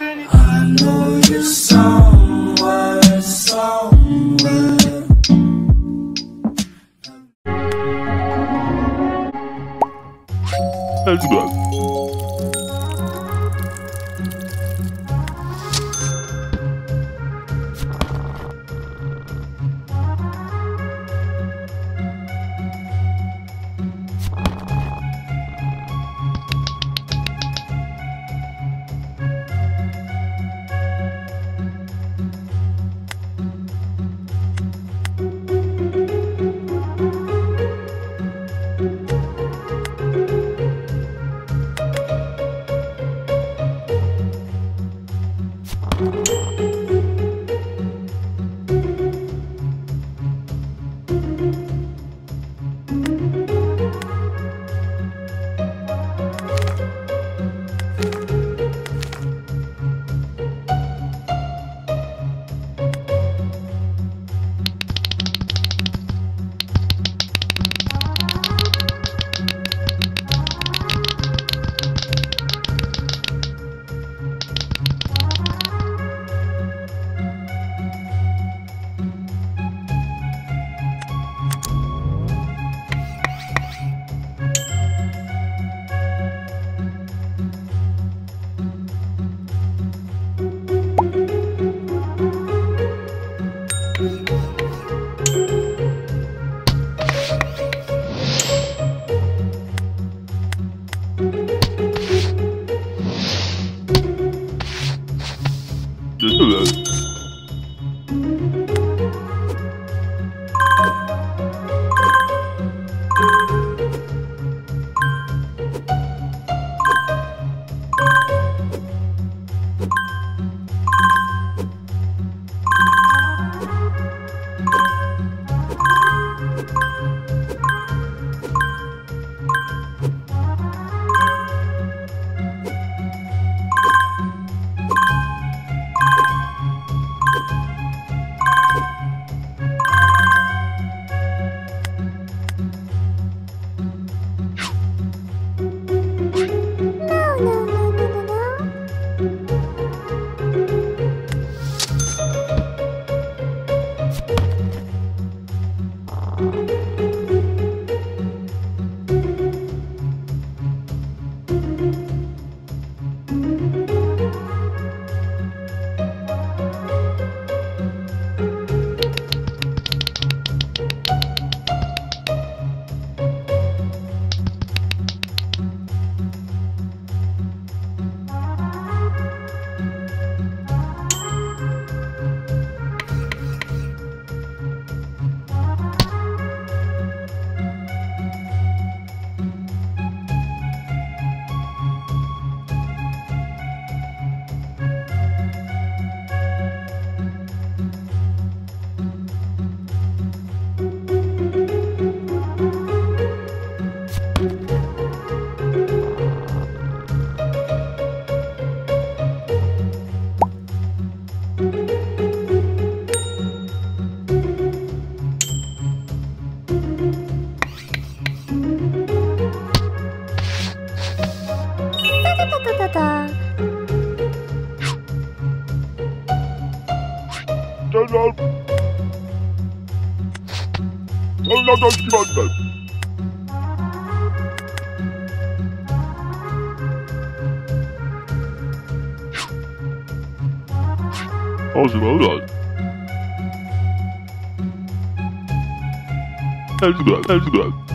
I know you somewhere, somewhere. That's good. Podcast. kadar güvenmem. O zaman rahat. Eldiven, eldiven.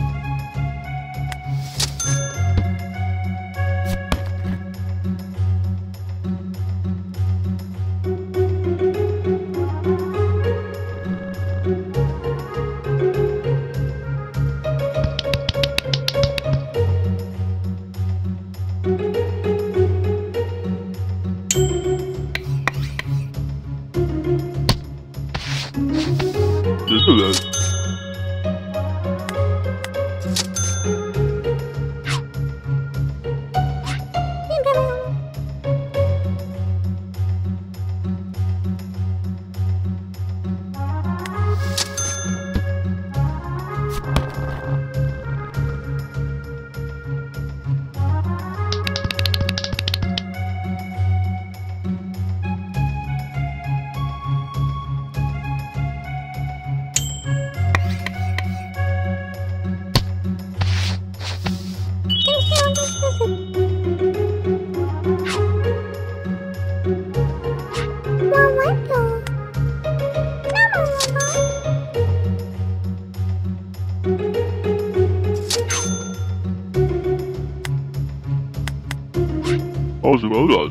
ausgebaut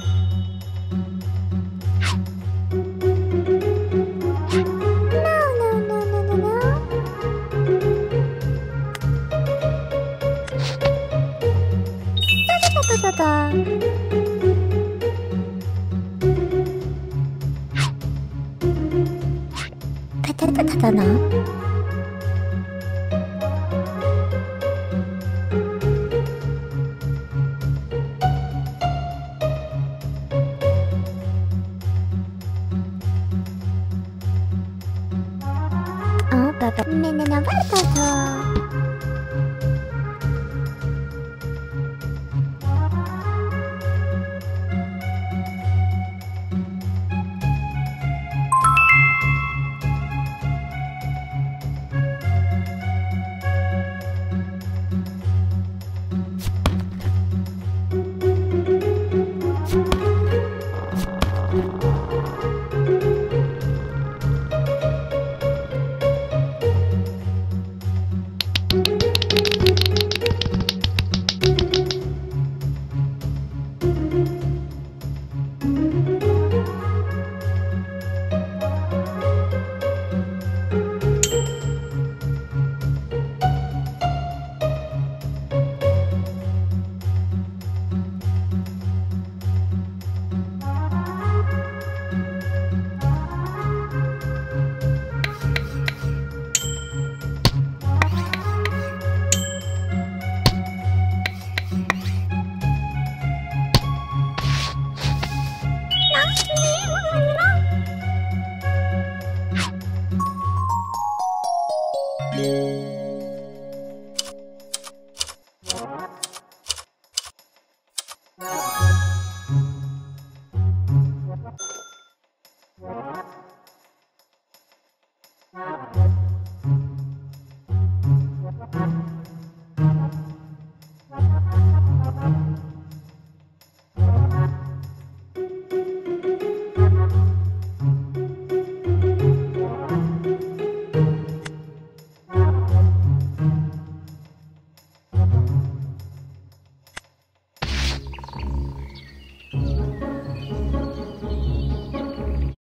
まだペテタタタなあ、ババ、ねなばたぞ。